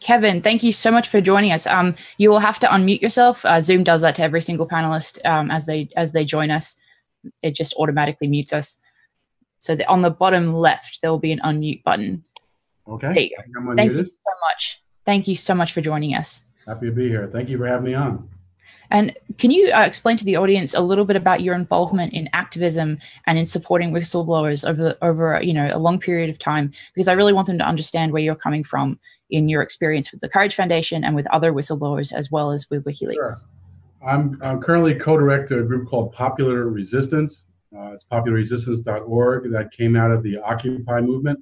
Kevin, thank you so much for joining us. Um, you will have to unmute yourself. Uh, Zoom does that to every single panelist um, as they as they join us. It just automatically mutes us. So the, on the bottom left, there will be an unmute button. Okay. Thank you so much. Thank you so much for joining us. Happy to be here. Thank you for having me on. And can you uh, explain to the audience a little bit about your involvement in activism and in supporting whistleblowers over over you know a long period of time? Because I really want them to understand where you're coming from in your experience with the Courage Foundation and with other whistleblowers as well as with WikiLeaks. Sure. I'm, I'm currently co-director of a group called Popular Resistance. Uh, it's popularresistance.org that came out of the Occupy movement.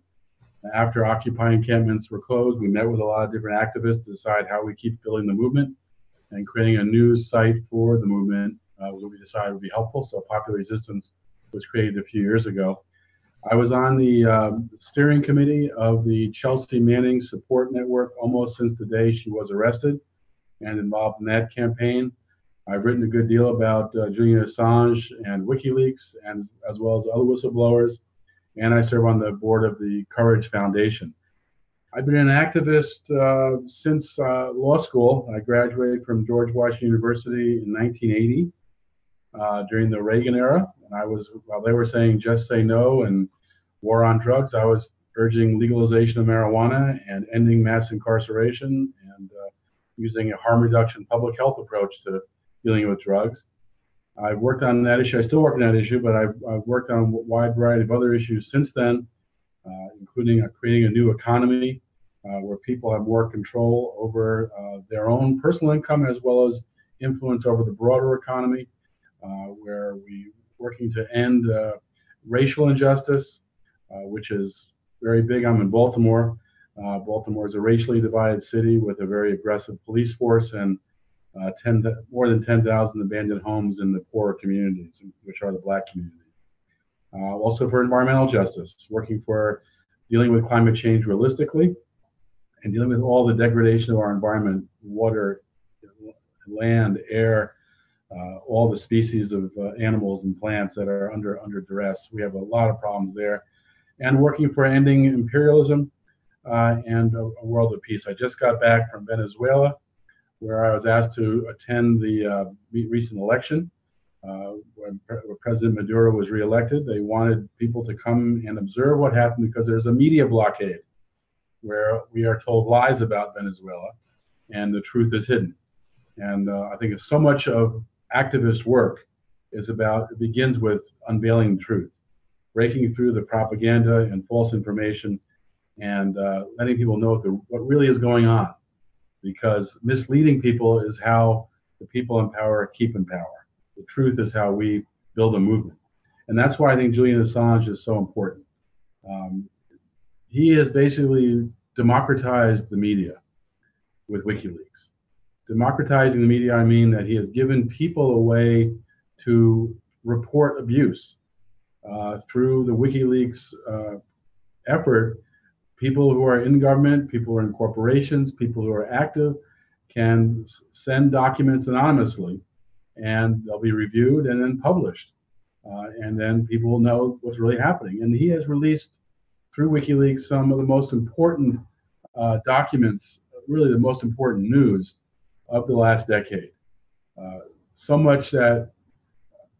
After Occupy encampments were closed, we met with a lot of different activists to decide how we keep building the movement and creating a news site for the movement uh, was what we decided would be helpful. So Popular Resistance was created a few years ago. I was on the um, steering committee of the Chelsea Manning Support Network almost since the day she was arrested and involved in that campaign. I've written a good deal about uh, Julian Assange and WikiLeaks, and as well as other whistleblowers. And I serve on the board of the Courage Foundation. I've been an activist uh, since uh, law school. I graduated from George Washington University in 1980 uh, during the Reagan era. And I was, while they were saying just say no and war on drugs, I was urging legalization of marijuana and ending mass incarceration and uh, using a harm reduction public health approach to dealing with drugs. I've worked on that issue. I still work on that issue, but I've, I've worked on a wide variety of other issues since then. Uh, including creating a new economy uh, where people have more control over uh, their own personal income as well as influence over the broader economy, where we're working to end racial injustice, which is very big. I'm in Baltimore. Uh, Baltimore is a racially divided city with a very aggressive police force and uh, 10, more than 10,000 abandoned homes in the poorer communities, which are the black community. uh, also for environmental justice, working for dealing with climate change realistically and dealing with all the degradation of our environment, water, land, air, uh, all the species of uh, animals and plants that are under under duress. We have a lot of problems there, and working for ending imperialism uh, and a, a, world of peace. I just got back from Venezuela, where I was asked to attend the uh, recent election uh, when, when, President Maduro was reelected, they wanted people to come and observe what happened because there's a media blockade where we are told lies about Venezuela and the truth is hidden. And uh, I think so much of activist work is about, it begins with unveiling the truth, breaking through the propaganda and false information and uh, letting people know what, the, what really is going on. Because misleading people is how the people in power keep in power. The truth is how we build a movement. And that's why I think Julian Assange is so important. Um, he has basically democratized the media with WikiLeaks. Democratizing the media, I mean that he has given people a way to report abuse. Uh, through the WikiLeaks uh, effort, people who are in government, people who are in corporations, people who are active can send documents anonymously and they'll be reviewed and then published. Uh, and then people will know what's really happening. And he has released through WikiLeaks some of the most important uh, documents, really the most important news of the last decade. Uh, so much that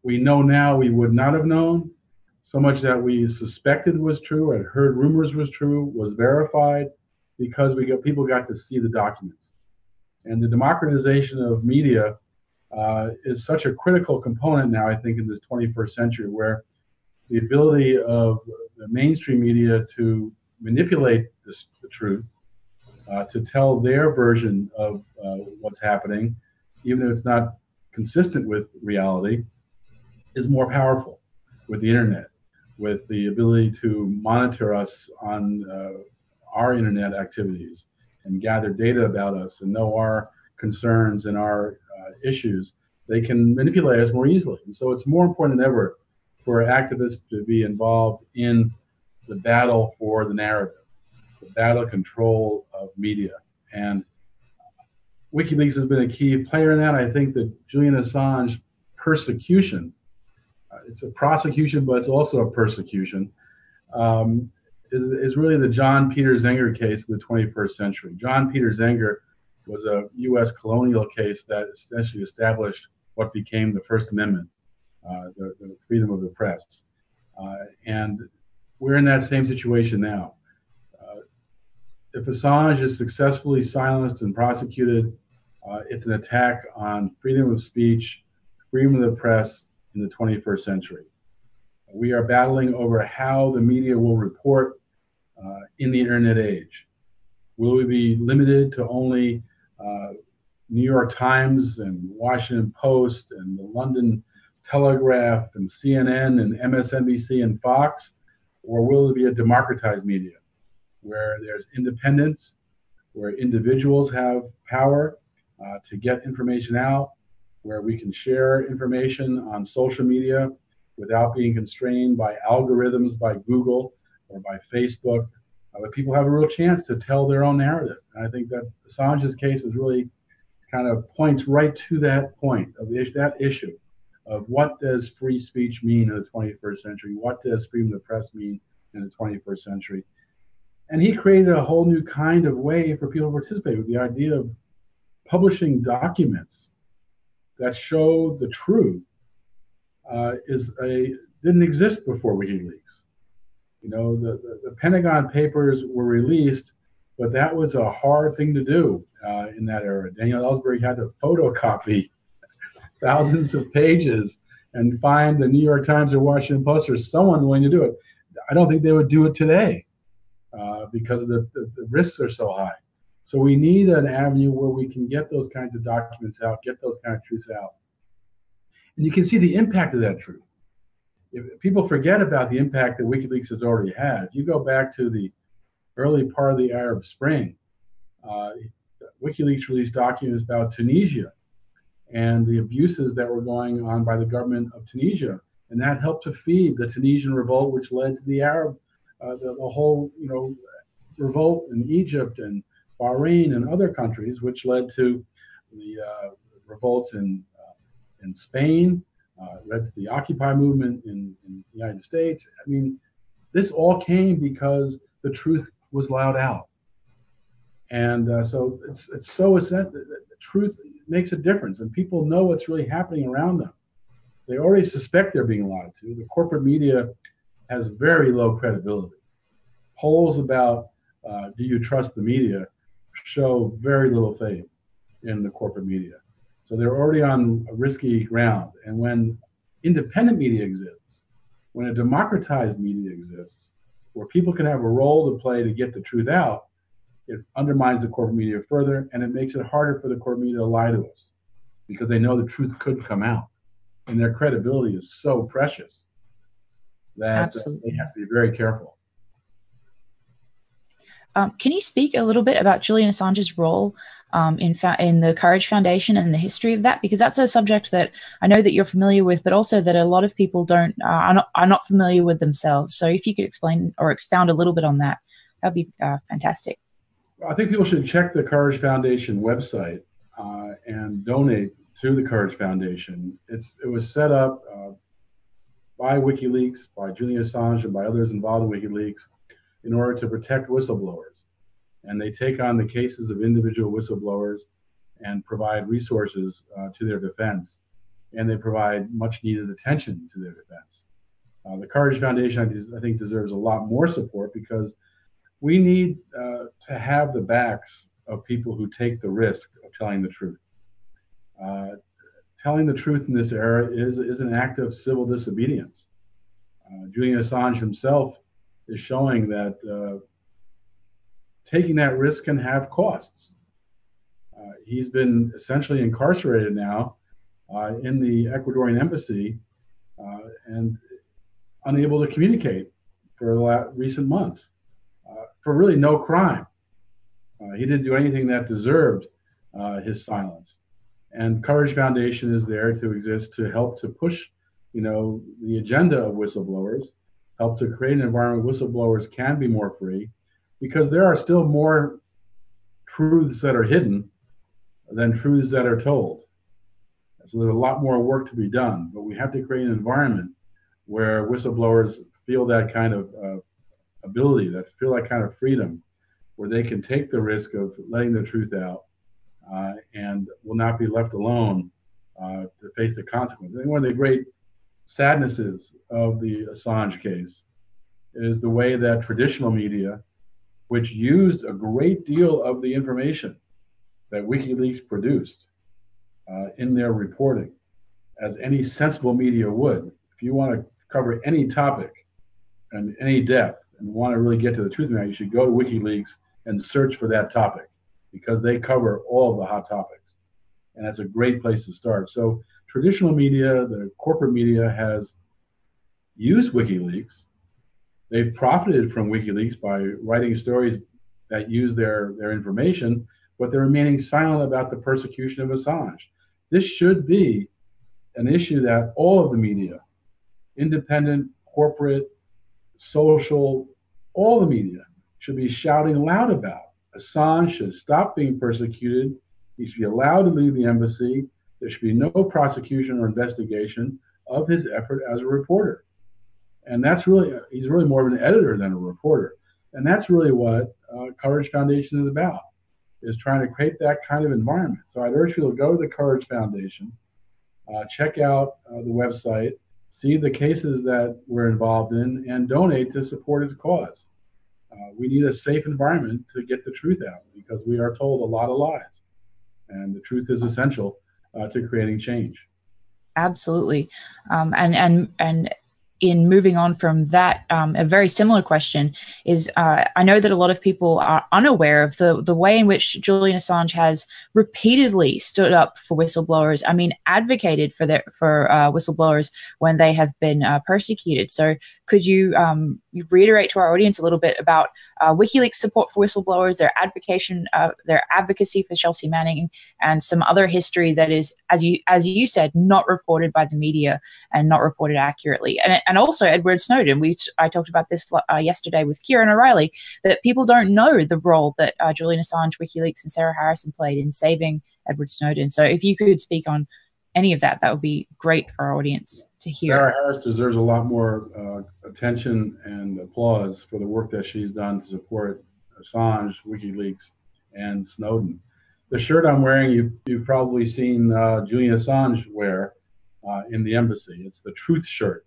we know now we would not have known, so much that we suspected was true, had heard rumors was true, was verified because we got people got to see the documents. And the democratization of media uh, is such a critical component now, I think, in this 21st century, where the ability of the mainstream media to manipulate this, the truth, uh, to tell their version of uh, what's happening, even if it's not consistent with reality, is more powerful with the internet, with the ability to monitor us on uh, our internet activities and gather data about us and know our concerns and our uh, issues, they can manipulate us more easily. And so it's more important than ever for activists to be involved in the battle for the narrative, the battle control of media. And WikiLeaks has been a key player in that. I think that Julian Assange persecution, uh, it's a prosecution, but it's also a persecution, um, is, is really the John Peter Zenger case of the 21st century. John Peter Zenger was a U.S. colonial case that essentially established what became the First Amendment, uh, the, the, freedom of the press. Uh, and we're in that same situation now. If Assange is successfully silenced and prosecuted, uh, it's an attack on freedom of speech, freedom of the press in the 21st century. We are battling over how the media will report uh, in the internet age. Will we be limited to only uh, New York Times and Washington Post and the London Telegraph and CNN and MSNBC and Fox? Or will it be a democratized media where there's independence, where individuals have power uh, to get information out, where we can share information on social media without being constrained by algorithms by Google or by Facebook, uh, but people have a real chance to tell their own narrative. And I think that Assange's case is really kind of points right to that point of the, that issue of what does free speech mean in the 21st century? What does freedom of the press mean in the 21st century? And he created a whole new kind of way for people to participate with the idea of publishing documents that show the truth uh, is a didn't exist before WikiLeaks. You know, the, the, the, Pentagon Papers were released, but that was a hard thing to do uh, in that era. Daniel Ellsberg had to photocopy thousands of pages and find the New York Times or Washington Post or someone willing to do it. I don't think they would do it today uh, because the, the, the risks are so high. So we need an avenue where we can get those kinds of documents out, get those kind of truths out. And you can see the impact of that truth. If people forget about the impact that WikiLeaks has already had. you go back to the early part of the Arab Spring, uh, WikiLeaks released documents about Tunisia and the abuses that were going on by the government of Tunisia, and that helped to feed the Tunisian revolt, which led to the Arab, uh, the, the, whole, you know, revolt in Egypt and Bahrain and other countries, which led to the uh, revolts in uh, in Spain, uh, led to the Occupy movement in, in, the United States. I mean, this all came because the truth was loud out, and uh, so it's it's so essential. Truth makes a difference, and people know what's really happening around them. They already suspect they're being lied to. The corporate media has very low credibility. Polls about uh, do you trust the media show very little faith in the corporate media. So they're already on a risky ground. And when independent media exists, when a democratized media exists, where people can have a role to play to get the truth out, it undermines the corporate media further and it makes it harder for the corporate media to lie to us because they know the truth could come out. And their credibility is so precious that Absolutely. they have to be very careful. Um, can you speak a little bit about Julian Assange's role um, in, in the Courage Foundation and the history of that? Because that's a subject that I know that you're familiar with, but also that a lot of people don't uh, are, not, are not familiar with themselves. So if you could explain or expound a little bit on that, that'd be uh, fantastic. I think people should check the Courage Foundation website uh, and donate to the Courage Foundation. It's it was set up uh, by WikiLeaks, by Julian Assange, and by others involved in WikiLeaks in order to protect whistleblowers. And they take on the cases of individual whistleblowers and provide resources uh, to their defense. And they provide much needed attention to their defense. Uh, the Courage Foundation, I think, deserves a lot more support because we need uh, to have the backs of people who take the risk of telling the truth. Telling the truth in this era is, is an act of civil disobedience. Uh, Julian Assange himself is showing that uh, taking that risk can have costs. Uh, he's been essentially incarcerated now uh, in the Ecuadorian embassy uh, and unable to communicate for the recent months uh, for really no crime. He didn't do anything that deserved his silence. And Courage Foundation is there to exist to help to push, you know, the agenda of whistleblowers help to create an environment where whistleblowers can be more free because there are still more truths that are hidden than truths that are told. So there's a lot more work to be done, but we have to create an environment where whistleblowers feel that kind of uh, ability, that feel that kind of freedom, where they can take the risk of letting the truth out uh, and will not be left alone uh, to face the consequences. And one of the great sadnesses of the Assange case is the way that traditional media, which used a great deal of the information that WikiLeaks produced uh, in their reporting, as any sensible media would, if you want to cover any topic and any depth and want to really get to the truth of it, you should go to WikiLeaks and search for that topic because they cover all the hot topics. And that's a great place to start. So, traditional media, the corporate media, has used WikiLeaks. They've profited from WikiLeaks by writing stories that use their, their information, but they're remaining silent about the persecution of Assange. This should be an issue that all of the media, independent, corporate, social, all the media should be shouting loud about. Assange should stop being persecuted. He should be allowed to leave the embassy. There should be no prosecution or investigation of his effort as a reporter. And that's really, he's really more of an editor than a reporter. And that's really what uh, Courage Foundation is about, is trying to create that kind of environment. So I'd urge people to go to the Courage Foundation, uh, check out uh, the website, see the cases that we're involved in, and donate to support his cause. Uh, we need a safe environment to get the truth out because we are told a lot of lies. And the truth is essential uh, to creating change. Absolutely. Um, and, and, and in moving on from that, um, a very similar question is uh, I know that a lot of people are unaware of the, the way in which Julian Assange has repeatedly stood up for whistleblowers. I mean, advocated for their, for uh, whistleblowers when they have been uh, persecuted. So, could you, um, reiterate to our audience a little bit about uh, WikiLeaks support for whistleblowers, their advocation, uh, their advocacy for Chelsea Manning, and some other history that is, as you as you said, not reported by the media and not reported accurately, and and also Edward Snowden. We I talked about this uh, yesterday with Kieran O'Reilly that people don't know the role that uh, Julian Assange, WikiLeaks, and Sarah Harrison played in saving Edward Snowden. So if you could speak on any of that, that would be great for our audience to hear. Sarah Harris deserves a lot more uh, attention and applause for the work that she's done to support Assange, WikiLeaks, and Snowden. The shirt I'm wearing, you've, you've probably seen uh, Julian Assange wear uh, in the embassy. It's the Truth shirt.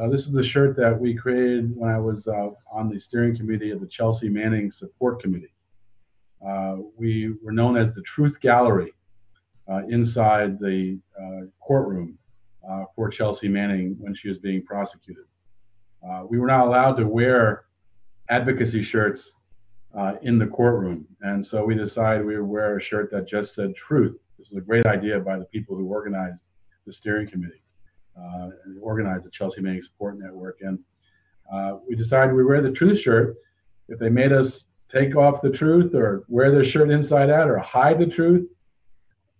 Uh, this is the shirt that we created when I was uh, on the steering committee of the Chelsea Manning Support Committee. Uh, we were known as the Truth Gallery uh, inside the uh, courtroom uh, for Chelsea Manning when she was being prosecuted. we were not allowed to wear advocacy shirts in the courtroom, and so we decided we would wear a shirt that just said truth. This was a great idea by the people who organized the steering committee uh, and organized the Chelsea Manning Support Network. And uh, we decided we wear the truth shirt. If they made us take off the truth or wear the shirt inside out or hide the truth,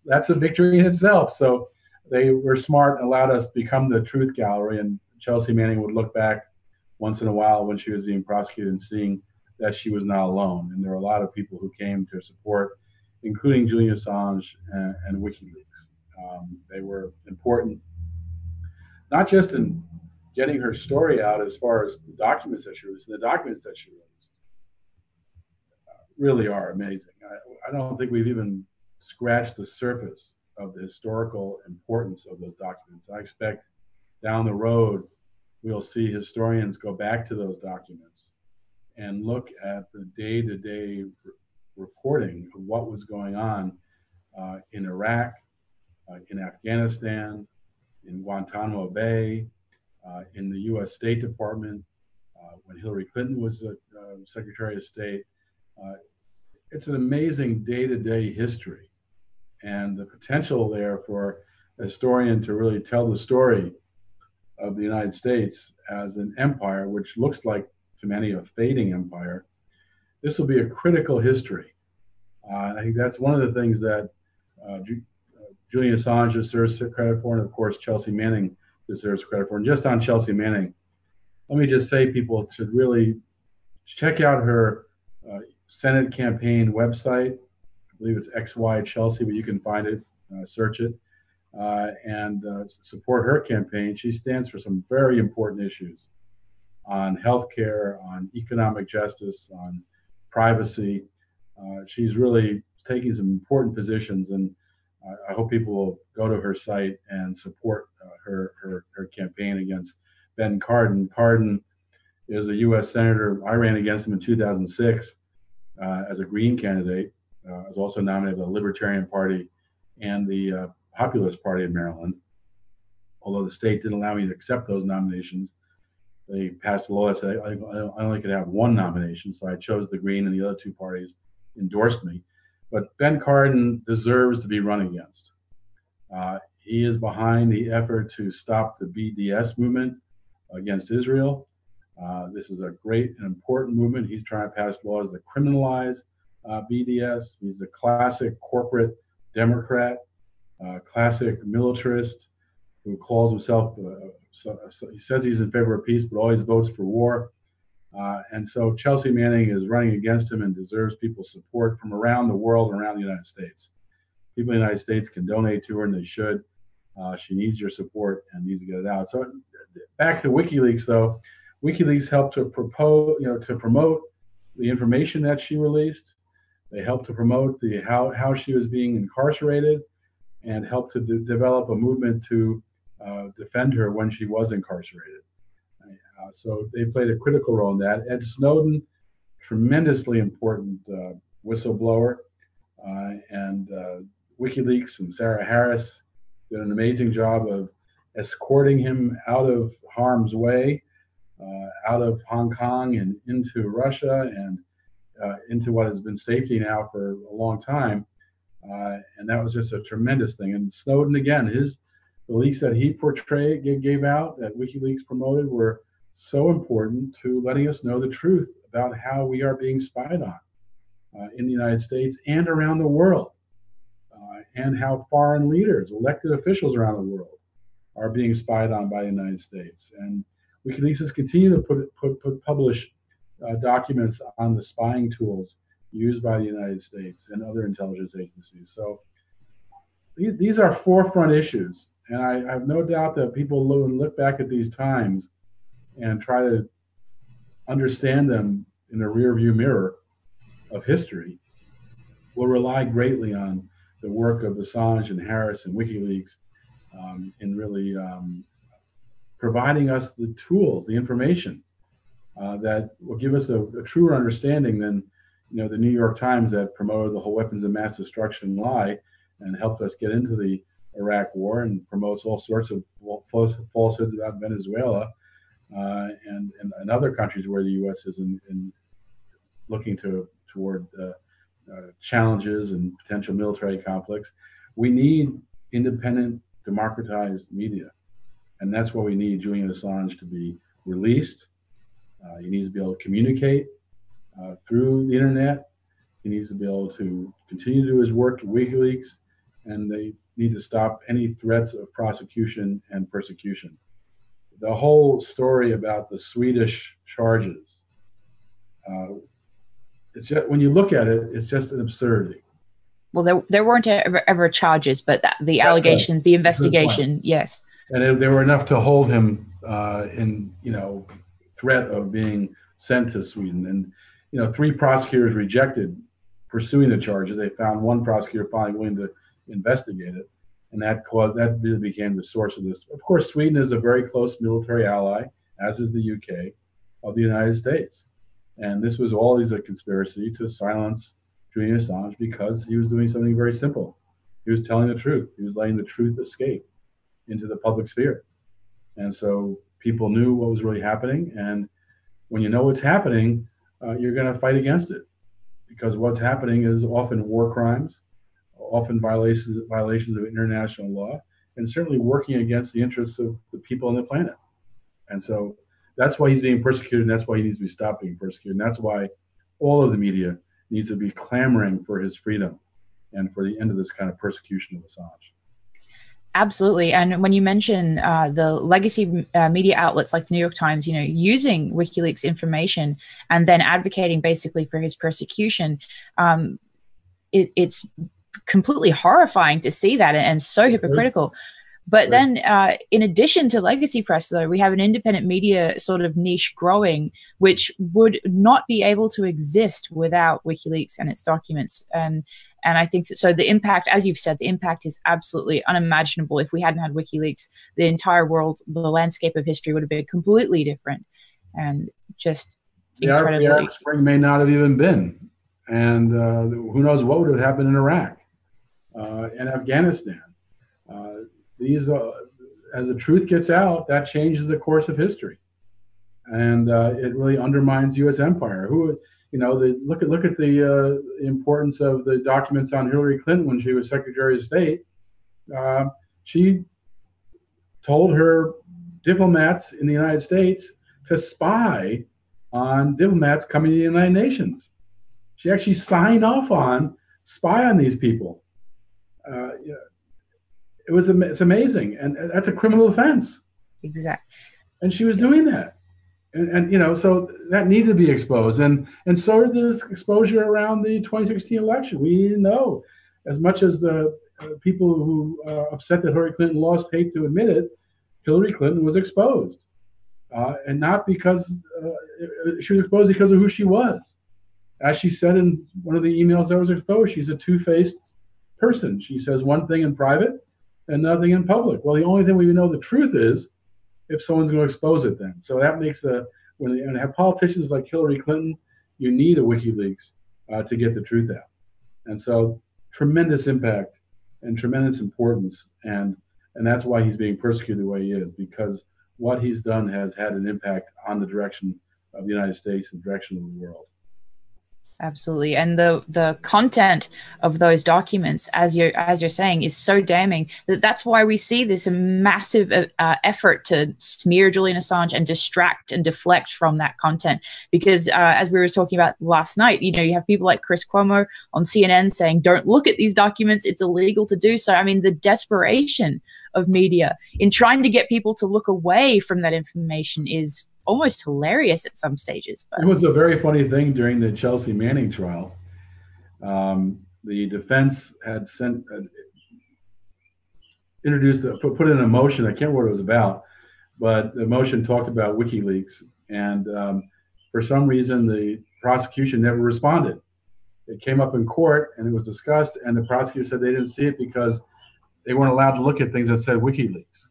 that's a victory in itself. So they were smart and allowed us to become the truth gallery. And Chelsea Manning would look back once in a while when she was being prosecuted and seeing that she was not alone. And there were a lot of people who came to support, including Julian Assange and, and WikiLeaks. Um, they were important, not just in getting her story out as far as the documents that she released, the documents that she released uh, really are amazing. I, I don't think we've even scratched the surface of the historical importance of those documents. I expect down the road we'll see historians go back to those documents and look at the day to day reporting of what was going on uh, in Iraq, uh, in Afghanistan, in Guantanamo Bay, uh, in the US State Department, uh, when Hillary Clinton was the uh, Secretary of State. It's an amazing day to day history and the potential there for a historian to really tell the story of the United States as an empire, which looks like to many a fading empire. This will be a critical history. Uh, I think that's one of the things that uh, Julian Assange deserves credit for, and of course, Chelsea Manning deserves credit for. And just on Chelsea Manning, let me just say people should really check out her uh, Senate campaign website. I believe it's XY Chelsea, but you can find it, uh, search it, uh, and uh, support her campaign. She stands for some very important issues. on healthcare, on economic justice, on privacy. Uh, she's really taking some important positions, and I hope people will go to her site and support uh, her, her, her campaign against Ben Cardin. Cardin is a U.S. senator. I ran against him in 2006 uh, as a Green candidate. Uh, I was also nominated by the Libertarian Party and the uh, Populist Party of Maryland. Although the state didn't allow me to accept those nominations, they passed a law that said I, I only could have one nomination. So I chose the Green, and the other two parties endorsed me. But Ben Cardin deserves to be run against. Uh, he is behind the effort to stop the BDS movement against Israel. Uh, this is a great and important movement. He's trying to pass laws that criminalize uh, BDS. He's a classic corporate Democrat, uh, classic militarist who calls himself, uh, so, so he says he's in favor of peace, but always votes for war. Uh, and so Chelsea Manning is running against him and deserves people's support from around the world and around the United States. People in the United States can donate to her, and they should. Uh, she needs your support and needs to get it out. So back to WikiLeaks, though. WikiLeaks helped to propose, you know, to promote the information that she released. They helped to promote the how how she was being incarcerated, and helped to de- develop a movement to uh, defend her when she was incarcerated. Uh, so they played a critical role in that. Ed Snowden, tremendously important uh, whistleblower, uh, and uh, WikiLeaks and Sarah Harris did an amazing job of escorting him out of harm's way, uh, out of Hong Kong and into Russia and into what has been safety now for a long time. and that was just a tremendous thing. And Snowden, again, his the leaks that he portrayed, gave out, that WikiLeaks promoted, were so important to letting us know the truth about how we are being spied on uh, in the United States and around the world, uh, and how foreign leaders, elected officials around the world, are being spied on by the United States. And WikiLeaks continue to put, put, put publish uh, documents on the spying tools used by the United States and other intelligence agencies. So these are forefront issues. And I, I have no doubt that people look back at these times and try to understand them in a rear view mirror of history will rely greatly on the work of Assange and Harris and WikiLeaks um, in really um, providing us the tools, the information uh, that will give us a, a, truer understanding than you know the New York Times that promoted the whole weapons of mass destruction lie and helped us get into the Iraq War and promotes all sorts of falsehoods about Venezuela uh, and, and, other countries where the U.S. is in, in looking to toward uh, uh, challenges and potential military conflicts. We need independent, democratized media, and that's why we need Julian Assange to be released. Uh, he needs to be able to communicate uh, through the internet. He needs to be able to continue to do his work to WikiLeaks, and they need to stop any threats of prosecution and persecution the whole story about the Swedish charges. Uh, it's just when you look at it, it's just an absurdity. Well, there there weren't ever, ever charges, but that, the That's allegations, right. the investigation, yes. And it, there were enough to hold him uh, in, you know, threat of being sent to Sweden. And you know, three prosecutors rejected pursuing the charges. They found one prosecutor finally willing to investigate it and that caused that really became the source of this. Of course, Sweden is a very close military ally, as is the UK, of the United States, and this was always a conspiracy to silence Julian Assange because he was doing something very simple. He was telling the truth. He was letting the truth escape into the public sphere, and so people knew what was really happening. And when you know what's happening, uh, you're going to fight against it because what's happening is often war crimes often violations violations of international law, and certainly working against the interests of the people on the planet. And so that's why he's being persecuted, and that's why he needs to be stopped being persecuted. And that's why all of the media needs to be clamoring for his freedom and for the end of this kind of persecution of Assange. Absolutely, and when you mention uh, the legacy uh, media outlets like the New York Times, you know, using WikiLeaks information and then advocating basically for his persecution, um, it, it's completely horrifying to see that and so hypocritical. But then, uh, in addition to legacy press, though, we have an independent media sort of niche growing, which would not be able to exist without WikiLeaks and its documents. And and I think that so the impact, as you've said, the impact is absolutely unimaginable. If we hadn't had WikiLeaks, the entire world, the landscape of history would have been completely different, and just the incredibly. Arab Spring may not have even been, and uh, who knows what would have happened in Iraq uh, and Afghanistan. Uh, these, uh, as the truth gets out, that changes the course of history, and it really undermines U.S. empire. Who, you know, the, look at look at the importance of the documents on Hillary Clinton when she was Secretary of State. She told her diplomats in the United States to spy on diplomats coming to the United Nations. She actually signed off on spy on these people. Uh, it was it's amazing, and that's a criminal offense. Exactly. And she was doing that, and, and you know, so that needed to be exposed, and and so did the exposure around the 2016 election. We know as much as the uh, people who uh, upset that Hillary Clinton lost hate to admit it. Hillary Clinton was exposed, uh, and not because uh, she was exposed because of who she was. As she said in one of the emails that was exposed, she's a two-faced person. She says one thing in private and nothing in public. Well, the only thing we know the truth is if someone's going to expose it then. So that makes the, when you have politicians like Hillary Clinton, you need a WikiLeaks uh, to get the truth out. And so tremendous impact and tremendous importance. And, and that's why he's being persecuted the way he is, because what he's done has had an impact on the direction of the United States and direction of the world absolutely. And the the content of those documents as you're as you're saying is so damning that that's why we see this massive uh, uh, effort to smear julian assange and distract and deflect from that content. Because uh, as we were talking about last night you know you have people like chris cuomo on cnn saying don't look at these documents. It's illegal to do so. I mean the desperation of media in trying to get people to look away from that information is almost hilarious at some stages. But. It was a very funny thing during the Chelsea Manning trial. Um, the defense had sent uh, introduced put in a motion. I can't remember what it was about, but the motion talked about WikiLeaks, and um, for some reason the prosecution never responded. It came up in court and it was discussed, and the prosecutor said they didn't see it because they weren't allowed to look at things that said WikiLeaks.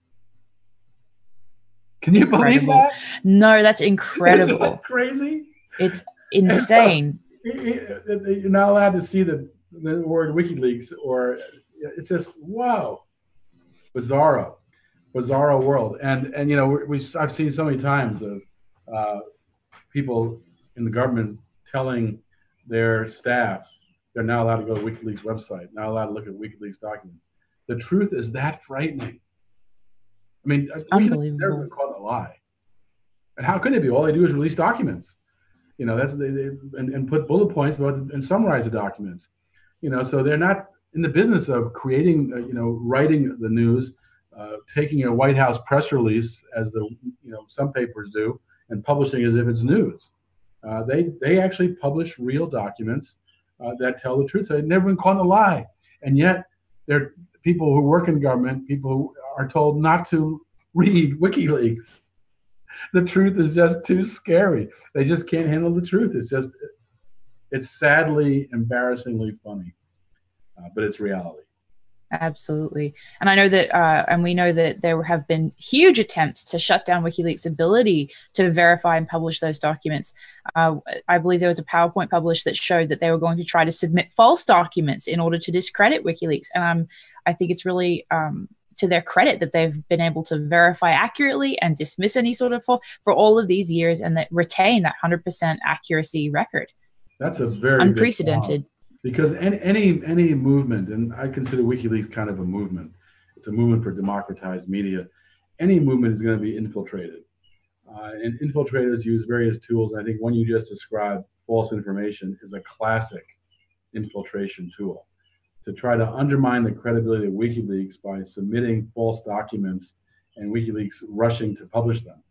Can you believe that? No, that's incredible. That crazy. It's insane. You're not allowed to see the, the word WikiLeaks, or it's just wow, bizarro, bizarro world. And and you know we I've seen so many times of uh, people in the government telling their staff they're not allowed to go to WikiLeaks website, not allowed to look at WikiLeaks documents. The truth is that frightening. I mean, unbelievable. Never been caught in a lie. And how could it be? All they do is release documents. You know, that's they, they and, and put bullet points, but and summarize the documents. You know, so they're not in the business of creating, uh, you know, writing the news, uh, taking a White House press release as the you know some papers do, and publishing as if it's news. Uh, they they actually publish real documents uh, that tell the truth. So they've never been caught in a lie, and yet they're people who work in government, people who are told not to read WikiLeaks. The truth is just too scary. They just can't handle the truth. It's just, it's sadly, embarrassingly funny, uh, but it's reality. Absolutely. And I know that, uh, and we know that there have been huge attempts to shut down WikiLeaks' ability to verify and publish those documents. Uh, I believe there was a PowerPoint published that showed that they were going to try to submit false documents in order to discredit WikiLeaks. And um, I think it's really um, to their credit that they've been able to verify accurately and dismiss any sort of fault for all of these years and that retain that 100% accuracy record. That's a very unprecedented. Because any, any any movement, and I consider WikiLeaks kind of a movement. It's a movement for democratized media. Any movement is going to be infiltrated, uh, and infiltrators use various tools. I think one you just described, false information, is a classic infiltration tool to try to undermine the credibility of WikiLeaks by submitting false documents and WikiLeaks rushing to publish them.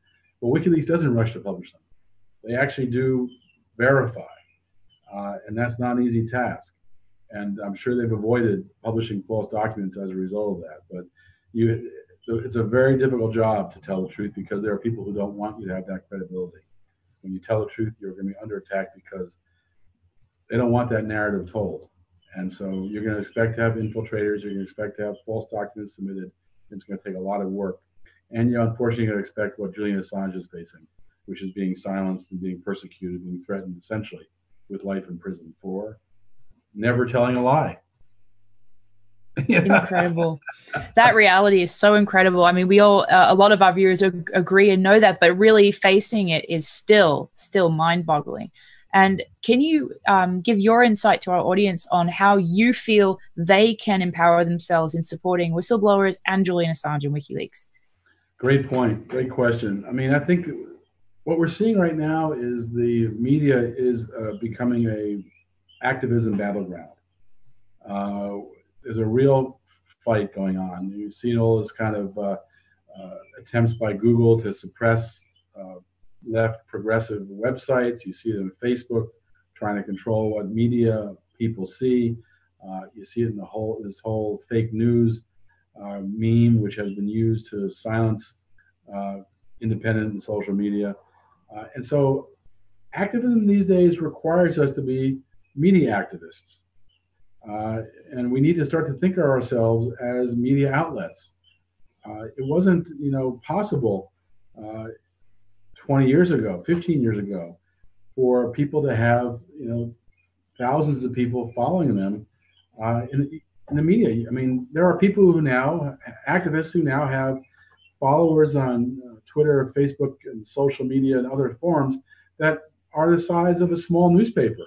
But WikiLeaks doesn't rush to publish them. They actually do verify, uh, and that's not an easy task. And I'm sure they've avoided publishing false documents as a result of that. But you, So it's a very difficult job to tell the truth because there are people who don't want you to have that credibility. When you tell the truth, you're going to be under attack because they don't want that narrative told. And so you're going to expect to have infiltrators, you're going to expect to have false documents submitted. It's going to take a lot of work. And you're unfortunately going to expect what Julian Assange is facing, which is being silenced and being persecuted, being threatened essentially with life in prison for never telling a lie. incredible. That reality is so incredible. I mean we all uh, a lot of our viewers ag- agree and know that but really facing it is still still mind boggling and can you um, give your insight to our audience on how you feel they can empower themselves in supporting whistleblowers and julian assange and wikileaks? Great point. Great question. I mean i think what we're seeing right now is the media is uh, becoming a activism battleground uh, there's a real fight going on. You've seen all this kind of uh, uh, attempts by Google to suppress uh, left progressive websites. You see it in Facebook trying to control what media people see. Uh, you see it in the whole this whole fake news meme, which has been used to silence independent and social media. And so, activism these days requires us to be media activists. Uh, and we need to start to think of ourselves as media outlets. Uh, it wasn't, you know, possible uh, 20 years ago, 15 years ago, for people to have, you know, thousands of people following them uh, in, in the media. I mean, there are people who now, activists who now have followers on uh, Twitter, Facebook, and social media and other forums that are the size of a small newspaper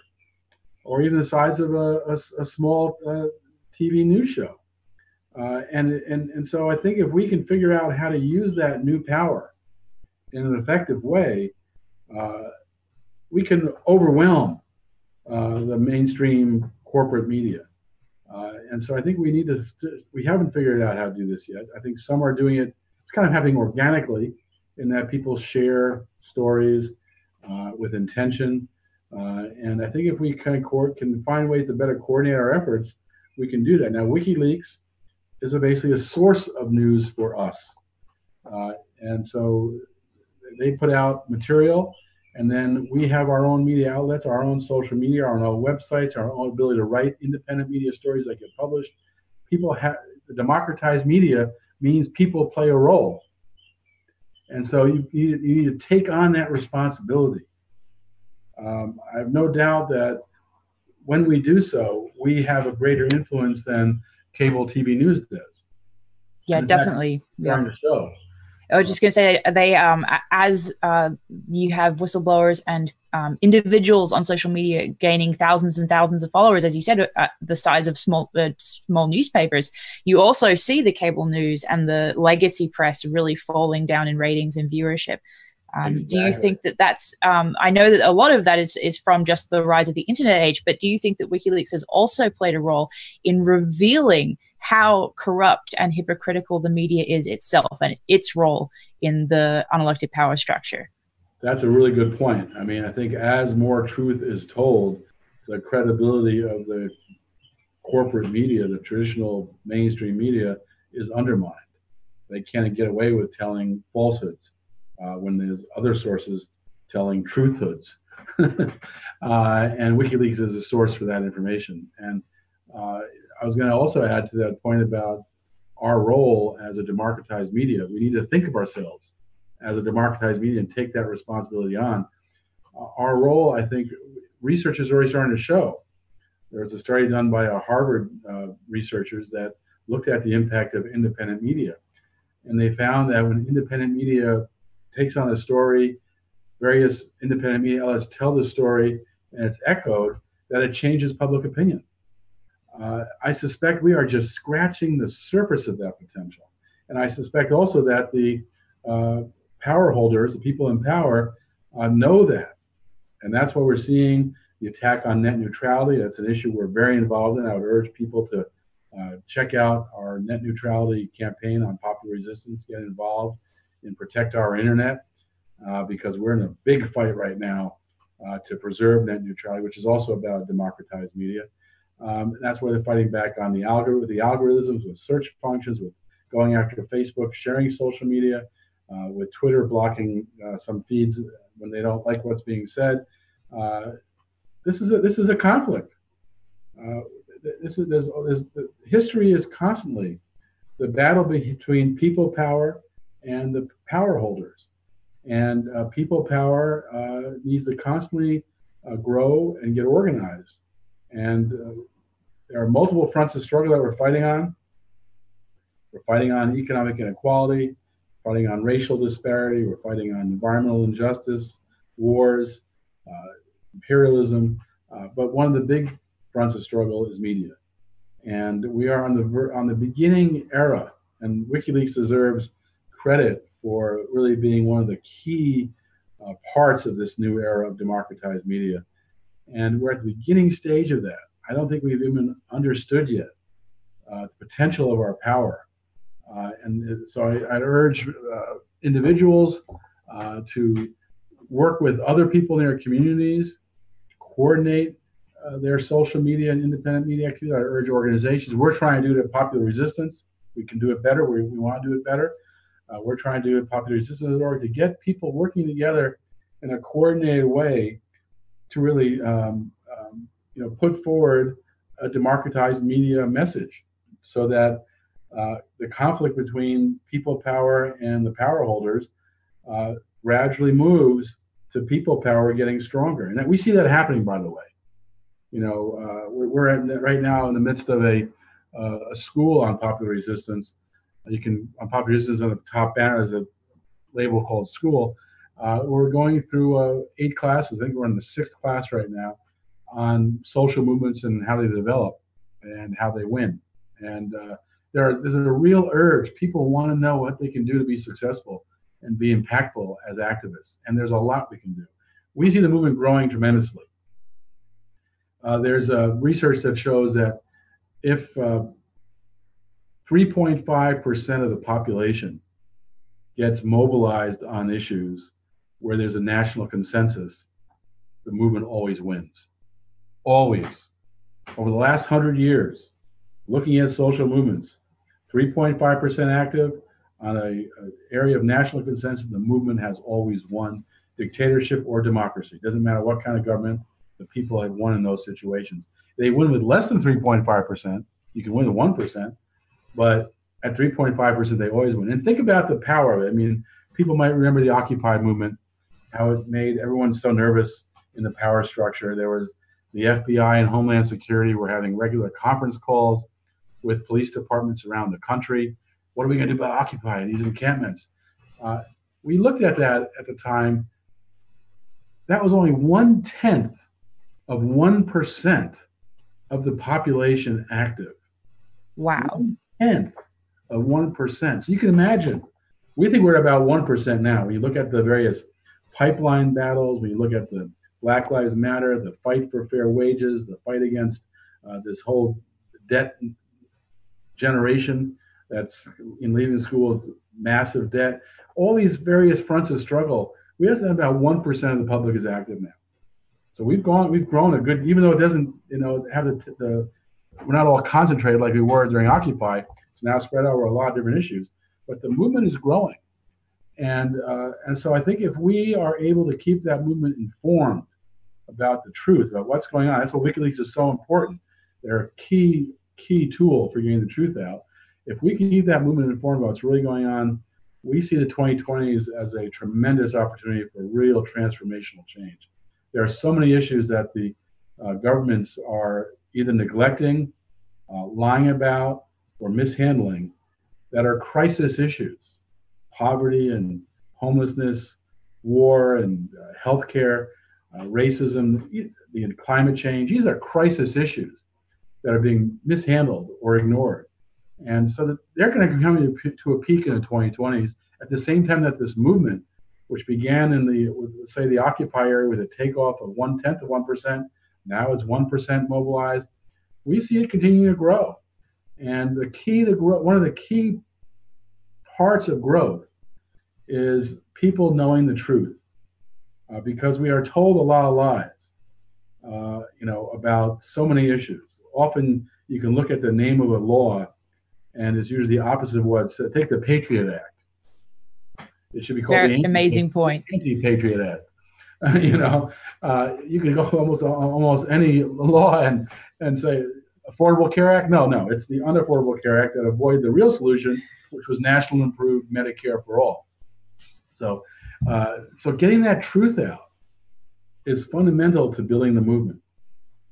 or even the size of a, a, a small uh, TV news show. Uh, and, and, and so I think if we can figure out how to use that new power in an effective way, uh, we can overwhelm uh, the mainstream corporate media. Uh, and so I think we need to, we haven't figured out how to do this yet. I think some are doing it, it's kind of happening organically in that people share stories uh, with intention uh, and I think if we kind of can find ways to better coordinate our efforts, we can do that. Now, WikiLeaks is a basically a source of news for us. Uh, and so they put out material, and then we have our own media outlets, our own social media, our own websites, our own ability to write independent media stories that get published. People have democratized media means people play a role. And so you, you, you need to take on that responsibility. Um, I have no doubt that when we do so, we have a greater influence than cable TV news does. Yeah, definitely. yeah. the show. I was just going to say they, um, as uh, you have whistleblowers and um, individuals on social media gaining thousands and thousands of followers, as you said, at uh, the size of small uh, small newspapers, you also see the cable news and the legacy press really falling down in ratings and viewership. Um, exactly. Do you think that that's? Um, I know that a lot of that is is from just the rise of the internet age, but do you think that WikiLeaks has also played a role in revealing how corrupt and hypocritical the media is itself and its role in the unelected power structure? That's a really good point. I mean, I think as more truth is told, the credibility of the corporate media, the traditional mainstream media, is undermined. They can't get away with telling falsehoods uh, when there's other sources telling truthhoods. uh, and WikiLeaks is a source for that information. And uh, I was going to also add to that point about our role as a democratized media. We need to think of ourselves as a democratized media and take that responsibility on. Uh, our role, I think, research is already starting to show. There was a study done by a Harvard uh, researchers that looked at the impact of independent media. And they found that when independent media takes on a story, various independent media outlets tell the story, and it's echoed, that it changes public opinion. Uh, I suspect we are just scratching the surface of that potential. And I suspect also that the uh, power holders, the people in power, uh, know that. And that's why we're seeing the attack on net neutrality. That's an issue we're very involved in. I would urge people to uh, check out our net neutrality campaign on popular resistance, get involved and protect our internet uh, because we're in a big fight right now uh, to preserve net neutrality, which is also about democratized media. Um, that's why they're fighting back on the algorithm, the algorithms with search functions, with going after Facebook, sharing social media, uh, with Twitter blocking uh, some feeds when they don't like what's being said. Uh, this is a, this is a conflict. Uh, this is there's, there's, the history is constantly the battle between people power and the power holders, and uh, people power uh, needs to constantly grow and get organized. And there are multiple fronts of struggle that we're fighting on. We're fighting on economic inequality fighting on racial disparity, we're fighting on environmental injustice, wars, uh, imperialism. Uh, but one of the big fronts of struggle is media. And we are on the, on the beginning era, and WikiLeaks deserves credit for really being one of the key uh, parts of this new era of democratized media. And we're at the beginning stage of that. I don't think we've even understood yet uh, the potential of our power. Uh, and so I, urge uh, individuals uh, to work with other people in their communities, coordinate uh, their social media and independent media. I urge organizations. We're trying to do it at Popular Resistance. We can do it better. We, we want to do it better. Uh, we're trying to do it at Popular Resistance.org to get people working together in a coordinated way to really um, um, you know, put forward a democratized media message so that uh, the conflict between people power and the power holders uh, gradually moves to people power getting stronger. And that, we see that happening, by the way. You know, uh, we're, we're right now in the midst of a, uh, a school on popular resistance. You can, on popular resistance on the top banner is a label called school. Uh, we're going through eight classes. I think we're in the sixth class right now on social movements and how they develop and how they win. And there there's a real urge. People want to know what they can do to be successful and be impactful as activists. And there's a lot we can do. We see the movement growing tremendously. Uh, there's a research that shows that if 3.5% uh, of the population gets mobilized on issues where there's a national consensus, the movement always wins. Always. Over the last hundred years, looking at social movements, 3.5% active on a, a, area of national consensus. The movement has always won, dictatorship or democracy. Doesn't matter what kind of government. The people have won in those situations. They win with less than 3.5%. You can win with 1%, but at 3.5%, they always win. And think about the power of it. I mean, people might remember the Occupy movement, how it made everyone so nervous in the power structure. There was the FBI and Homeland Security were having regular conference calls with police departments around the country. What are we going to do about Occupy these encampments? Uh, we looked at that at the time. That was only one tenth of one percent of the population active. Wow. One tenth of one percent. So you can imagine. We think we're at about one percent now. When you look at the various pipeline battles, when you look at the Black Lives Matter, the fight for fair wages, the fight against uh, this whole debt generation that's in leaving school with massive debt. All these various fronts of struggle. We have about one percent of the public is active now. So we've gone, we've grown a good, even though it doesn't, you know, have the, the we're not all concentrated like we were during Occupy. It's now spread over a lot of different issues, but the movement is growing. And uh, and so I think if we are able to keep that movement informed about the truth about what's going on, that's what WikiLeaks is so important. They're key key tool for getting the truth out. If we can keep that movement informed about what's really going on, we see the 2020s as a tremendous opportunity for real transformational change. There are so many issues that the uh, governments are either neglecting, uh, lying about, or mishandling that are crisis issues poverty and homelessness, war and uh, healthcare, uh, racism, the climate change. These are crisis issues that are being mishandled or ignored. And so that they're going to come to a peak in the 2020s at the same time that this movement, which began in the, say, the Occupy area with a takeoff of one tenth of 1%, now is 1% mobilized. We see it continuing to grow. And the key to grow, one of the key parts of growth is people knowing the truth. Uh, because we are told a lot of lies, uh, you know, about so many issues often you can look at the name of a law and it's usually the opposite of what's uh, take the Patriot Act. It should be called Very the amazing point. Anti-Patriot Act. you know, uh, you can go almost almost any law and and say Affordable Care Act. No, no, it's the Unaffordable Care Act that avoided the real solution, which was national improved Medicare for all. So, uh, so getting that truth out is fundamental to building the movement.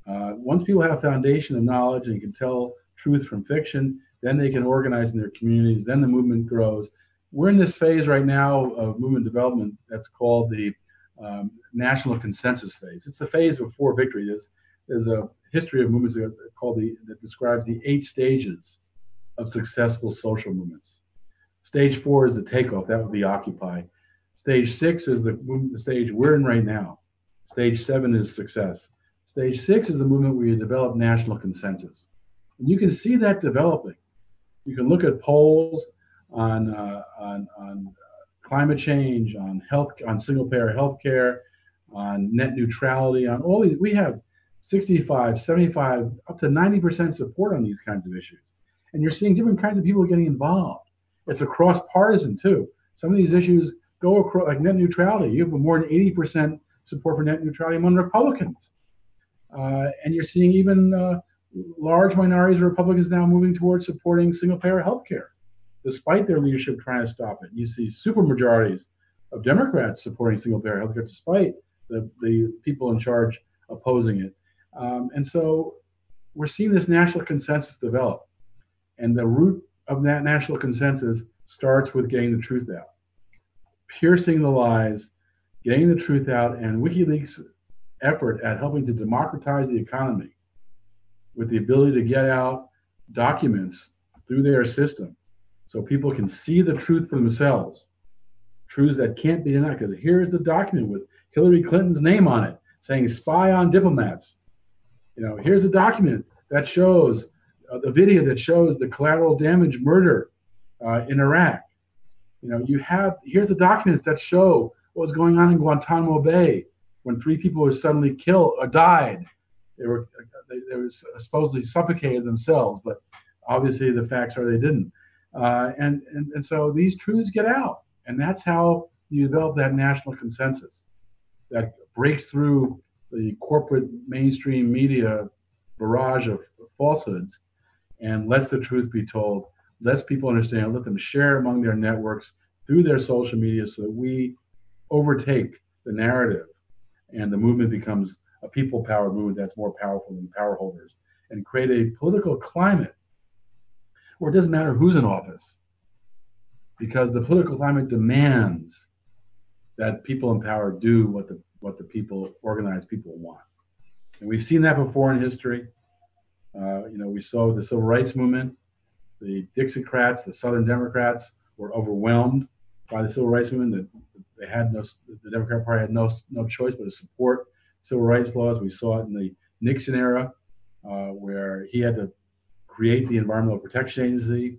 Uh, once people have a foundation of knowledge and can tell truth from fiction, then they can organize in their communities. Then the movement grows. We're in this phase right now of movement development that's called the um, national consensus phase. It's the phase before victory. There's, there's a history of movements called the that describes the eight stages of successful social movements. Stage four is the takeoff. That would be Occupy. Stage six is the, the stage we're in right now. Stage seven is success. Stage six is the movement where you develop national consensus. And you can see that developing. You can look at polls on, uh, on, on climate change, on health, on single payer health care, on net neutrality, on all these. We have 65, 75, up to 90% support on these kinds of issues. And you're seeing different kinds of people getting involved. It's across partisan too. Some of these issues go across, like net neutrality. You have more than 80% support for net neutrality among Republicans. Uh, and you're seeing even uh, large minorities of Republicans now moving towards supporting single payer health care, despite their leadership trying to stop it. You see supermajorities of Democrats supporting single payer health care, despite the, the people in charge opposing it. Um, and so we're seeing this national consensus develop. And the root of that national consensus starts with getting the truth out, piercing the lies, getting the truth out, and WikiLeaks' effort at helping to democratize the economy with the ability to get out documents through their system so people can see the truth for themselves, truths that can't be denied. Because here's the document with Hillary Clinton's name on it saying spy on diplomats. You know, here's a document that shows uh, the video that shows the collateral damage murder uh, in Iraq. You know, you have here's the documents that show what was going on in Guantanamo Bay when three people were suddenly killed or died. They were they, they were supposedly suffocated themselves, but obviously the facts are they didn't. Uh, and, and and so these truths get out, and that's how you develop that national consensus that breaks through the corporate mainstream media barrage of falsehoods and lets the truth be told, lets people understand, let them share among their networks through their social media so that we overtake the narrative and the movement becomes a people powered movement that's more powerful than power holders and create a political climate where it doesn't matter who's in office because the political climate demands that people in power do what the what the people organized people want. And we've seen that before in history. Uh, you know, we saw the civil rights movement, the Dixiecrats, the Southern Democrats were overwhelmed by the civil rights movement. That they had no, the Democrat Party had no no choice but to support civil rights laws. We saw it in the Nixon era, uh, where he had to create the Environmental Protection Agency.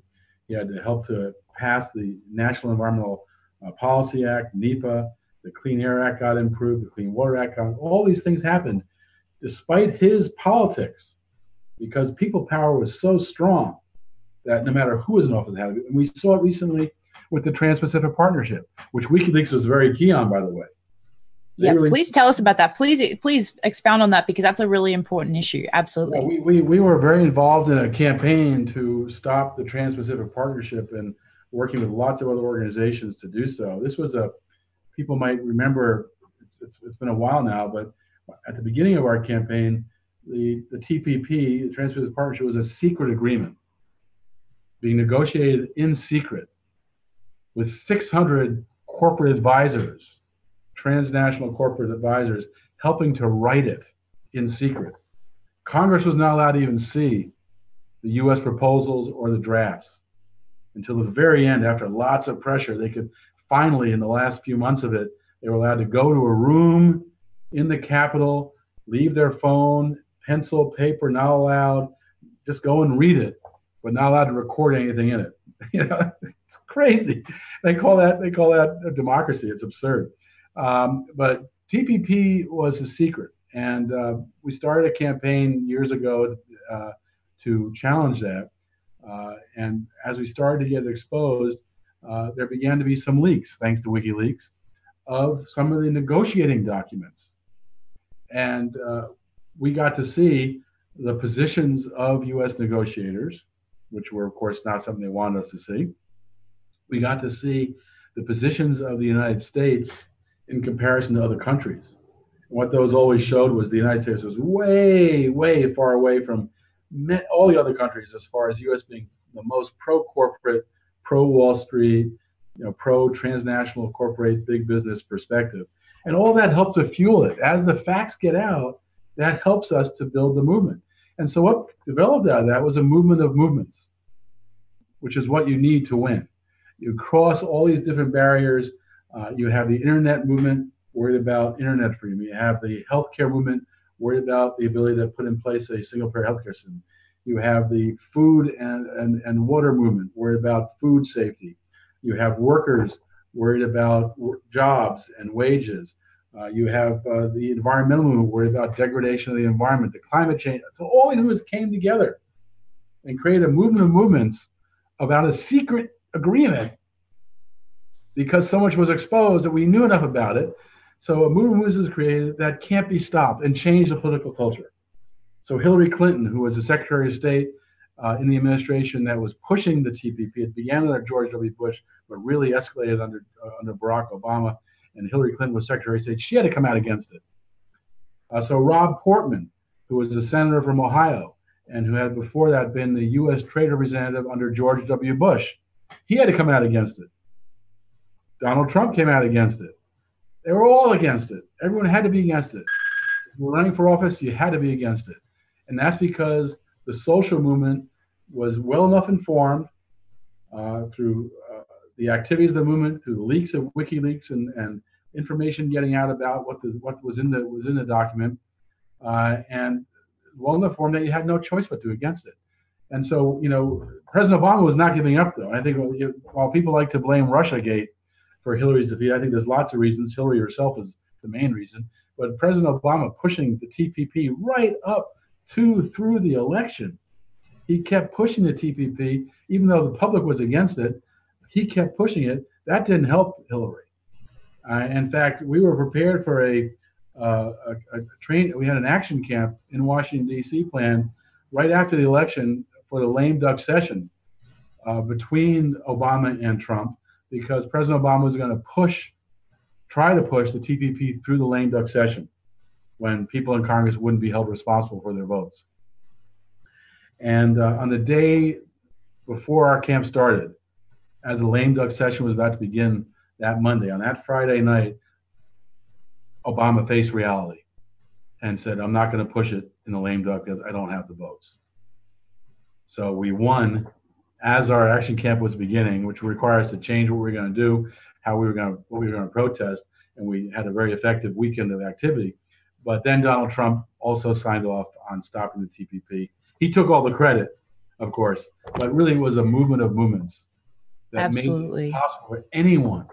He had to help to pass the National Environmental uh, Policy Act, NEPA. The Clean Air Act got improved. The Clean Water Act got. All these things happened despite his politics because people power was so strong that no matter who was in office had it. And we saw it recently with the Trans-Pacific Partnership, which WikiLeaks was very key on, by the way. They yeah, really, please tell us about that. Please, please expound on that because that's a really important issue. Absolutely. Yeah, we, we, we were very involved in a campaign to stop the Trans-Pacific Partnership and working with lots of other organizations to do so. This was a, people might remember, it's, it's, it's been a while now, but at the beginning of our campaign, the, the TPP, the Trans-Pacific Partnership, was a secret agreement being negotiated in secret with 600 corporate advisors, transnational corporate advisors, helping to write it in secret. Congress was not allowed to even see the U.S. proposals or the drafts until the very end, after lots of pressure. They could finally, in the last few months of it, they were allowed to go to a room in the Capitol, leave their phone, pencil, paper, not allowed. Just go and read it, but not allowed to record anything in it. You know, it's crazy. They call that they call that a democracy. It's absurd. Um, but TPP was a secret, and uh, we started a campaign years ago uh, to challenge that. Uh, and as we started to get exposed, uh, there began to be some leaks, thanks to WikiLeaks, of some of the negotiating documents. And uh, we got to see the positions of U.S. negotiators, which were, of course, not something they wanted us to see. We got to see the positions of the United States in comparison to other countries. what those always showed was the United States was way, way far away from all the other countries as far as U.S. being the most pro-corporate, pro-Wall Street, you know, pro-transnational corporate big business perspective. And all that helped to fuel it. As the facts get out, that helps us to build the movement. And so what developed out of that was a movement of movements, which is what you need to win. You cross all these different barriers. Uh, you have the internet movement worried about internet freedom. You have the healthcare movement worried about the ability to put in place a single payer healthcare system. You have the food and, and, and water movement worried about food safety. You have workers worried about jobs and wages. Uh, you have uh, the environmental movement worried about degradation of the environment, the climate change. So all these movements came together and created a movement of movements about a secret agreement because so much was exposed that we knew enough about it. So a movement was created that can't be stopped and changed the political culture. So Hillary Clinton, who was the Secretary of State uh, in the administration that was pushing the TPP, it began under George W. Bush, but really escalated under uh, under Barack Obama, and Hillary Clinton was Secretary of State. She had to come out against it. Uh, so Rob Portman, who was a senator from Ohio, and who had before that been the U.S. Trade Representative under George W. Bush, he had to come out against it. Donald Trump came out against it. They were all against it. Everyone had to be against it. If you were running for office, you had to be against it. And that's because the social movement was well enough informed uh, through the activities of the movement, through the leaks of WikiLeaks and, and information getting out about what the what was in the was in the document, uh, and well enough informed that you had no choice but to against it. And so, you know, President Obama was not giving up, though. And I think while people like to blame RussiaGate for Hillary's defeat, I think there's lots of reasons. Hillary herself is the main reason. But President Obama pushing the TPP right up to through the election, he kept pushing the TPP, even though the public was against it. He kept pushing it. That didn't help Hillary. Uh, in fact, we were prepared for a, uh, a, a train. We had an action camp in Washington D.C. planned right after the election for the lame duck session uh, between Obama and Trump because President Obama was going to push, try to push the TPP through the lame duck session when people in Congress wouldn't be held responsible for their votes. And uh, on the day before our camp started, as the lame duck session was about to begin that Monday, on that Friday night, Obama faced reality and said, I'm not going to push it in the lame duck because I don't have the votes. So we won as our action camp was beginning, which required us to change what we were going to do, how we were going to, what we were going to protest, and we had a very effective weekend of activity. But then Donald Trump also signed off on stopping the TPP. He took all the credit, of course, but really it was a movement of movements that Absolutely. made it possible for anyone.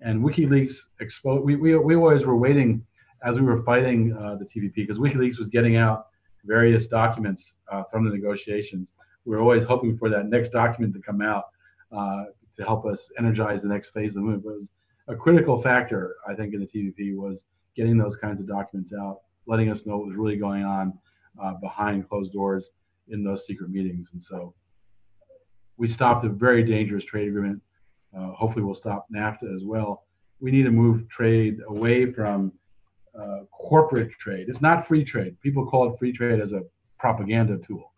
And WikiLeaks exposed. We, we, we always were waiting as we were fighting uh, the TPP because WikiLeaks was getting out various documents uh, from the negotiations. We are always hoping for that next document to come out uh, to help us energize the next phase of the move. But it was a critical factor, I think, in the TPP was getting those kinds of documents out, letting us know what was really going on uh, behind closed doors in those secret meetings. And so we stopped a very dangerous trade agreement. Uh, hopefully, we'll stop NAFTA as well. We need to move trade away from uh, corporate trade. It's not free trade. People call it free trade as a propaganda tool.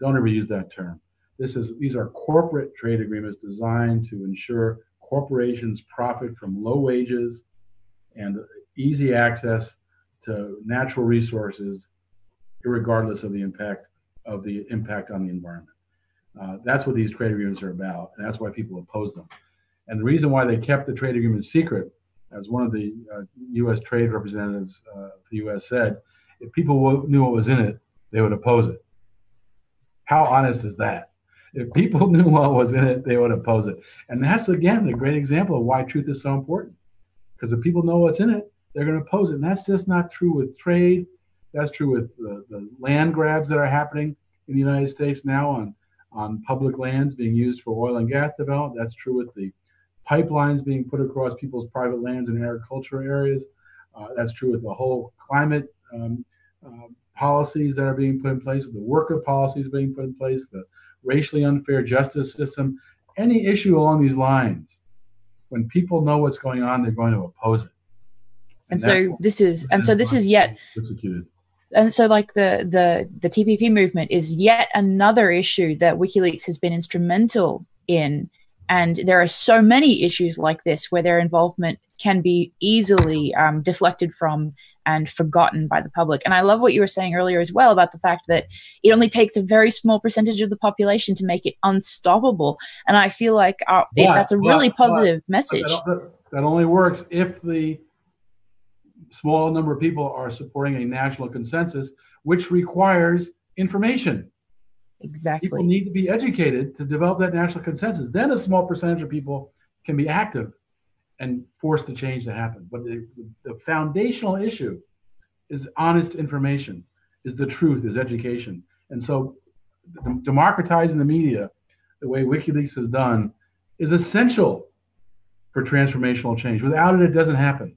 Don't ever use that term. This is these are corporate trade agreements designed to ensure corporations profit from low wages and easy access to natural resources, regardless of the impact of the impact on the environment. Uh, that's what these trade agreements are about, and that's why people oppose them. And the reason why they kept the trade agreement secret as one of the uh, U.S. trade representatives uh, the U.S. said, if people knew what was in it, they would oppose it. How honest is that? If people knew what was in it, they would oppose it. And that's, again, a great example of why truth is so important. Because if people know what's in it, they're going to oppose it. And that's just not true with trade. That's true with the, the land grabs that are happening in the United States now on, on public lands being used for oil and gas development. That's true with the pipelines being put across people's private lands and agricultural areas. Uh, that's true with the whole climate um, uh, policies that are being put in place, the worker policies being put in place, the racially unfair justice system, any issue along these lines. When people know what's going on, they're going to oppose it. And, and so this is, and so this is yet executed and so like the the the TPP movement is yet another issue that WikiLeaks has been instrumental in and there are so many issues like this where their involvement can be easily um, deflected from and forgotten by the public. And I love what you were saying earlier as well about the fact that it only takes a very small percentage of the population to make it unstoppable. And I feel like uh, it, that's a really positive message. That, that only works if the small number of people are supporting a national consensus, which requires information. Exactly. People need to be educated to develop that national consensus. Then a small percentage of people can be active and force the change to happen. But the, the foundational issue is honest information, is the truth, is education. And so democratizing the media the way WikiLeaks has done is essential for transformational change. Without it, it doesn't happen.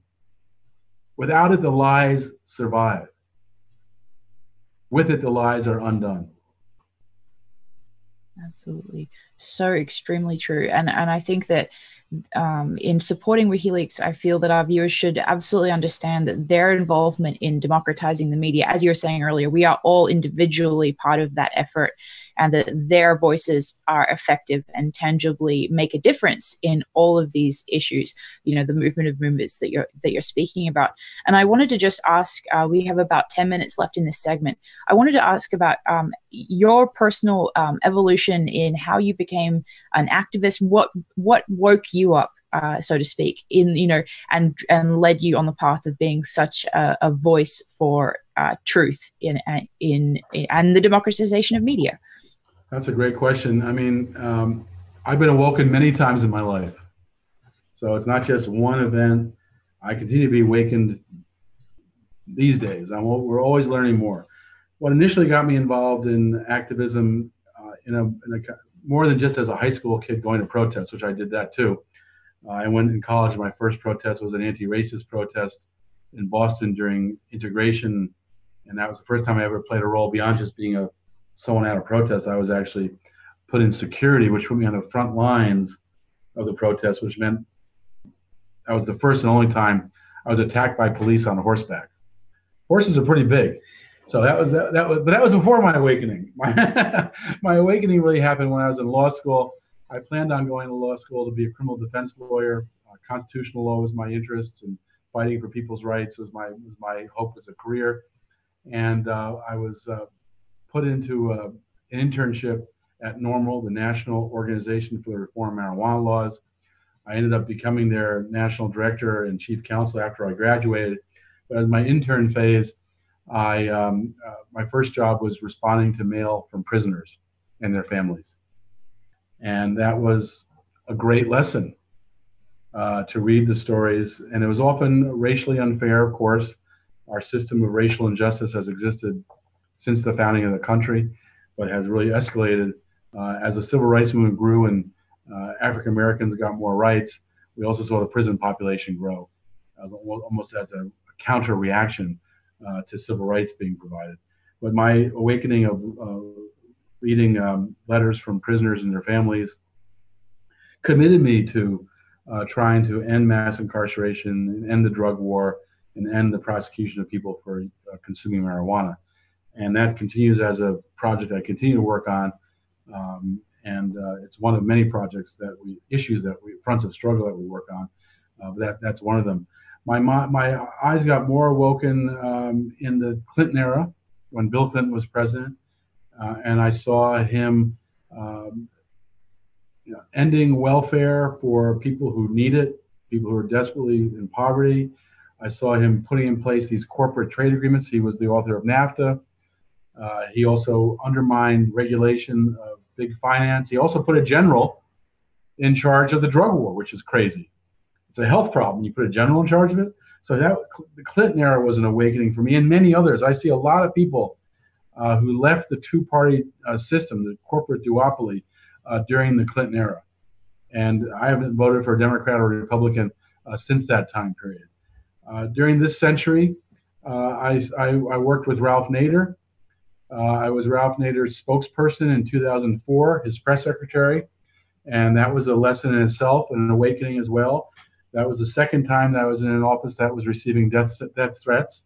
Without it, the lies survive. With it, the lies are undone. Absolutely. So extremely true. And and I think that um, in supporting WikiLeaks, I feel that our viewers should absolutely understand that their involvement in democratizing the media, as you were saying earlier, we are all individually part of that effort, and that their voices are effective and tangibly make a difference in all of these issues. You know, the movement of movements that you're that you're speaking about. And I wanted to just ask. Uh, we have about ten minutes left in this segment. I wanted to ask about um, your personal um, evolution in how you became an activist. What what woke you up uh, so to speak, in you know, and and led you on the path of being such a, a voice for uh, truth in, in, in and the democratization of media? That's a great question. I mean, um, I've been awoken many times in my life, so it's not just one event. I continue to be awakened these days. I'm, we're always learning more. What initially got me involved in activism uh, in, a, in a more than just as a high school kid going to protests, which I did that too. Uh, I went in college. My first protest was an anti-racist protest in Boston during integration, and that was the first time I ever played a role beyond just being a someone at a protest. I was actually put in security, which put me on the front lines of the protest, which meant that was the first and only time I was attacked by police on horseback. Horses are pretty big, so that was that, that was but that was before my awakening. My my awakening really happened when I was in law school. I planned on going to law school to be a criminal defense lawyer. Uh, constitutional law was my interest, and fighting for people's rights was my was my hope as a career. And uh, I was uh, put into uh, an internship at NORML, the National Organization for the Reform of Marijuana Laws. I ended up becoming their national director and chief counsel after I graduated. But as my intern phase, I um, uh, my first job was responding to mail from prisoners and their families, and that was a great lesson uh, to read the stories. And it was often racially unfair, of course. Our system of racial injustice has existed since the founding of the country, but has really escalated uh, as the civil rights movement grew and uh, African Americans got more rights. We also saw the prison population grow, uh, almost as a counter reaction uh, to civil rights being provided. But my awakening of uh, reading um, letters from prisoners and their families committed me to uh, trying to end mass incarceration and end the drug war and end the prosecution of people for uh, consuming marijuana. And that continues as a project I continue to work on. Um, and uh, it's one of many projects that we, issues that we, fronts of struggle that we work on. That, that's one of them my my eyes got more awoken um, in the Clinton era when Bill Clinton was president, uh, and I saw him um, you know, ending welfare for people who need it, people who are desperately in poverty. I saw him putting in place these corporate trade agreements. He was the author of NAFTA. Uh, he also undermined regulation of big finance. He also put a general in charge of the drug war, which is crazy. It's a health problem. You put a general in charge of it. So that the Clinton era was an awakening for me and many others. I see a lot of people uh, who left the two-party uh, system, the corporate duopoly, uh, during the Clinton era. And I haven't voted for a Democrat or Republican uh, since that time period. Uh, during this century, I, I, I, worked with Ralph Nader. I was Ralph Nader's spokesperson in 2004, his press secretary, and that was a lesson in itself and an awakening as well. That was the second time that I was in an office that was receiving death, death threats.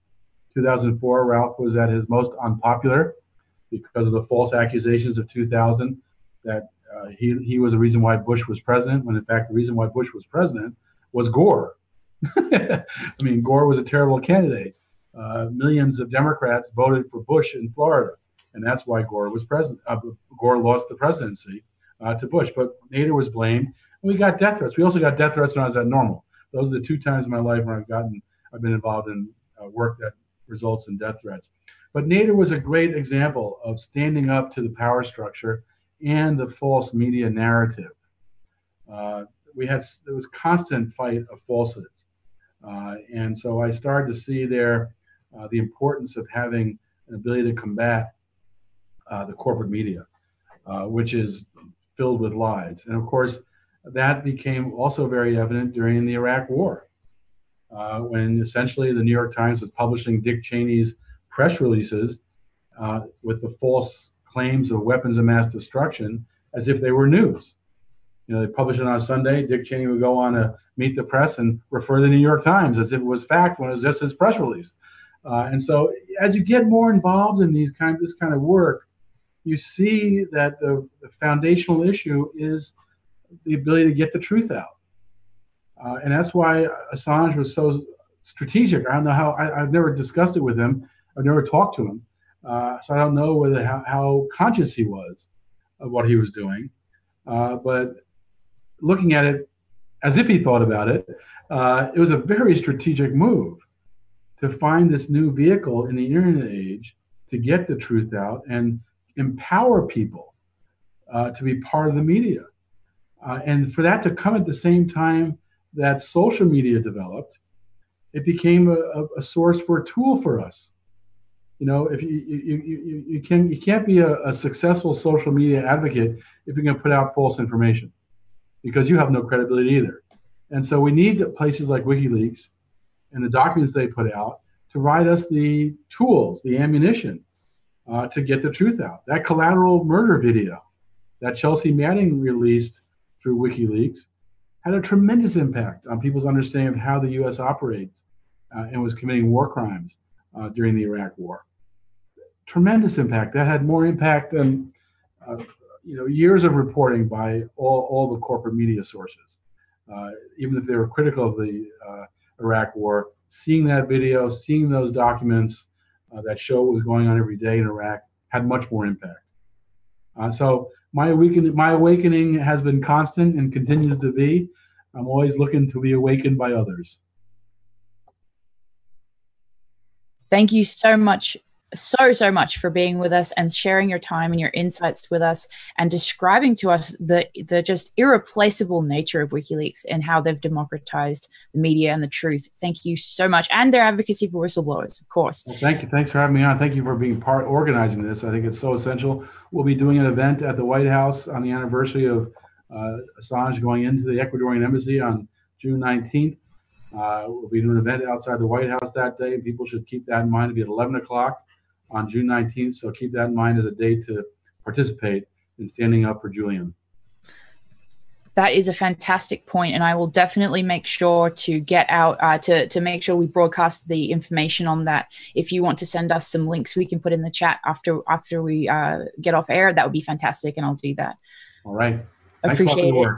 2004, Ralph was at his most unpopular because of the false accusations of 2000 that uh, he, he was the reason why Bush was president, when in fact the reason why Bush was president was Gore. I mean, Gore was a terrible candidate. Uh, millions of Democrats voted for Bush in Florida, and that's why Gore was president. Uh, Gore lost the presidency uh, to Bush, but Nader was blamed. We got death threats. We also got death threats when I was at NORML. Those are the two times in my life where I've gotten, I've been involved in uh, work that results in death threats. But Nader was a great example of standing up to the power structure and the false media narrative. Uh, we had there was constant fight of falsehoods, uh, and so I started to see there uh, the importance of having an ability to combat uh, the corporate media, uh, which is filled with lies. And of course, that became also very evident during the Iraq War, uh, when essentially the New York Times was publishing Dick Cheney's press releases with the false claims of weapons of mass destruction as if they were news. You know, they publish it on a Sunday. Dick Cheney would go on to meet the press and refer to the New York Times as if it was fact when it was just his press release. Uh, and so, as you get more involved in these kind this kind of work, you see that the, the foundational issue is the ability to get the truth out. Uh, and that's why Assange was so strategic. I don't know how I, have never discussed it with him. I've never talked to him, uh, so I don't know whether how, how, conscious he was of what he was doing. Uh, but looking at it as if he thought about it, uh, it was a very strategic move to find this new vehicle in the internet age to get the truth out and empower people uh, to be part of the media. Uh, and for that to come at the same time that social media developed, it became a, a source for a tool for us you know, if you you, you, you can you can't be a, a successful social media advocate if you're going to put out false information, because you have no credibility either. And so we need places like WikiLeaks and the documents they put out to provide us the tools, the ammunition uh, to get the truth out. That collateral murder video that Chelsea Manning released through WikiLeaks had a tremendous impact on people's understanding of how the U.S. operates uh, and was committing war crimes uh, during the Iraq War tremendous impact. That had more impact than uh, you know years of reporting by all, all the corporate media sources. Uh, even if they were critical of the uh, Iraq War, seeing that video, seeing those documents uh, that show what was going on every day in Iraq had much more impact. So my awakening, my awakening has been constant and continues to be. I'm always looking to be awakened by others. Thank you so much so so much for being with us and sharing your time and your insights with us and describing to us the the just irreplaceable nature of WikiLeaks and how they've democratized the media and the truth. Thank you so much, and their advocacy for whistleblowers, of course. Well, thank you. Thanks for having me on. Thank you for being part organizing this. I think it's so essential. We'll be doing an event at the White House on the anniversary of uh, Assange going into the Ecuadorian embassy on June 19th. Uh, we'll be doing an event outside the White House that day. People should keep that in mind. It'll be at 11 o'clock on June 19th. So keep that in mind as a date to participate in standing up for Julian. That is a fantastic point, and I will definitely make sure to get out uh, to to make sure we broadcast the information on that. If you want to send us some links, we can put in the chat after after we uh, get off air. That would be fantastic, and I'll do that. All right. Appreciate it.